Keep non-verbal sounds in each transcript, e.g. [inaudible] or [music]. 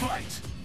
Fight!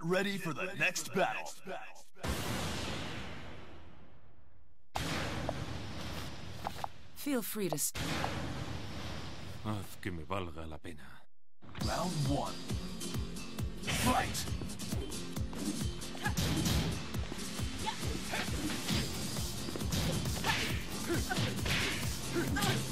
Get ready for the next battle. Feel free to. St- Õhkimi valge läbi. Round one. Fight! [laughs]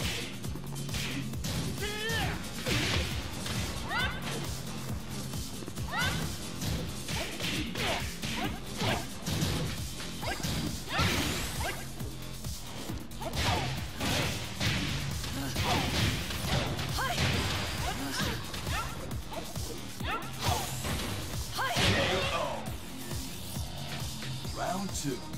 Round two. Fight!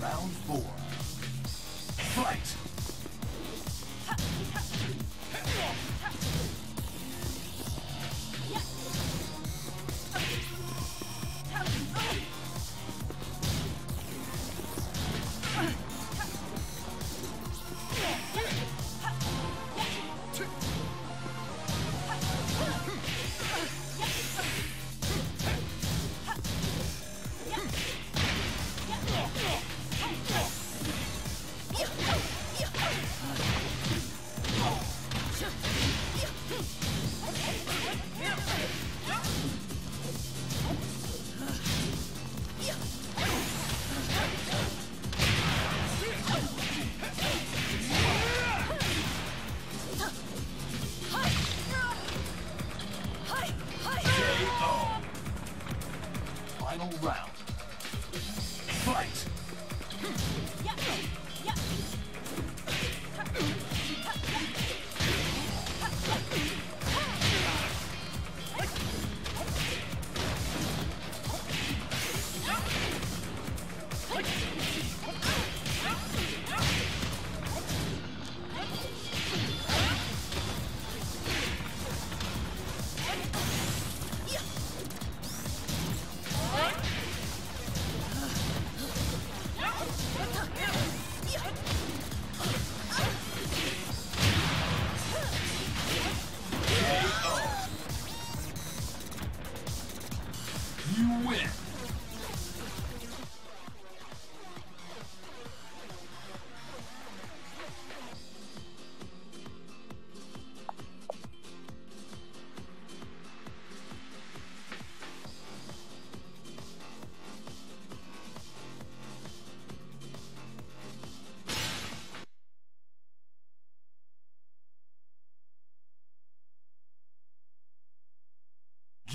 Round four. Fight!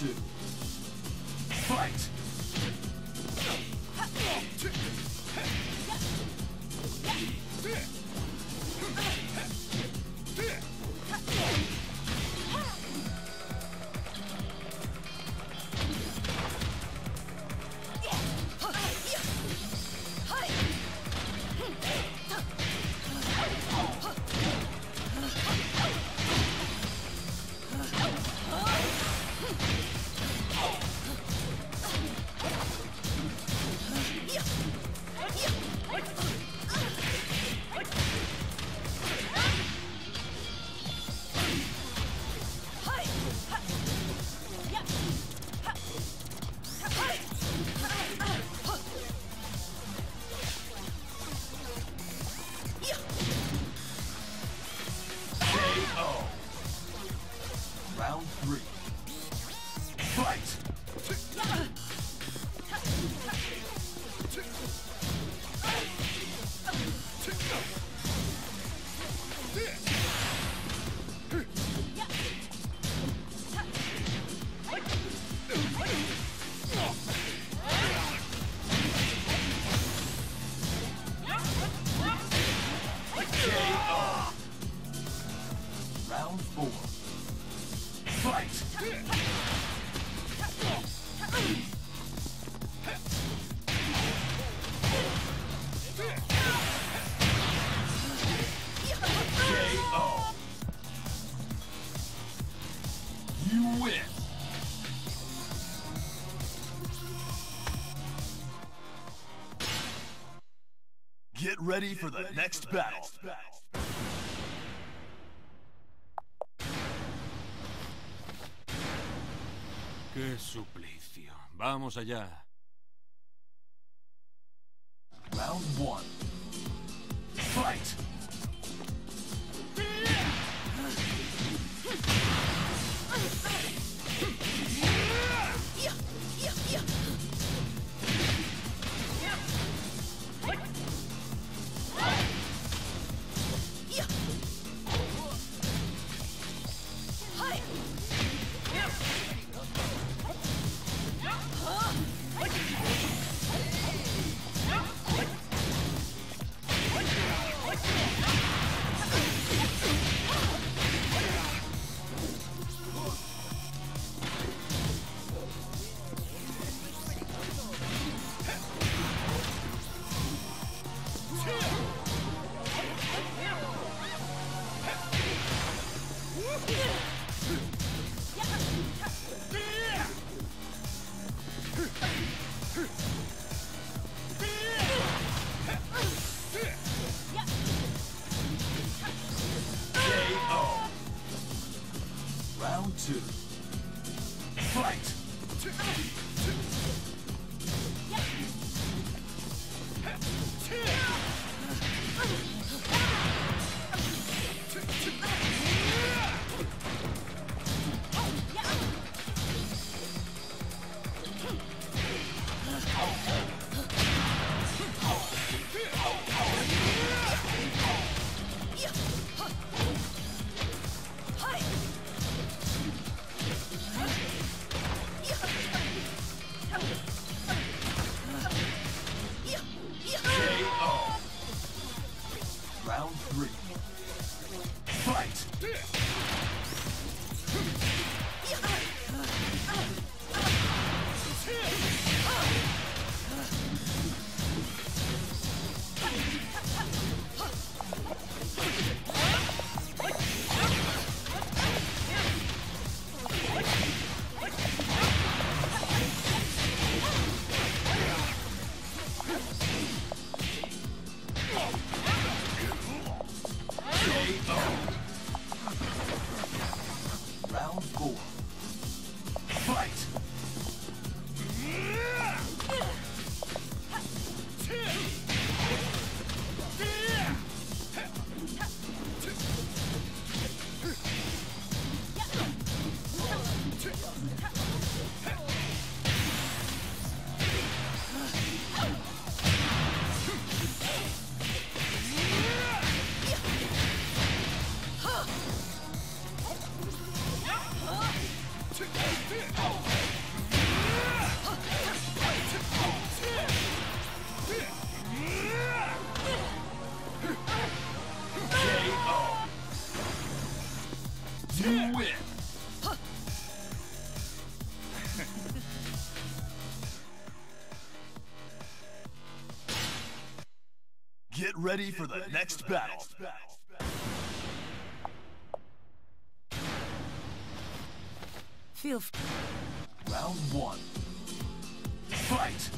Two. Fight! ready for the next battle. ¡Qué suplicio! Vamos allá. Round 1. Fight. Ready for the next battle. Feel Round one. Fight.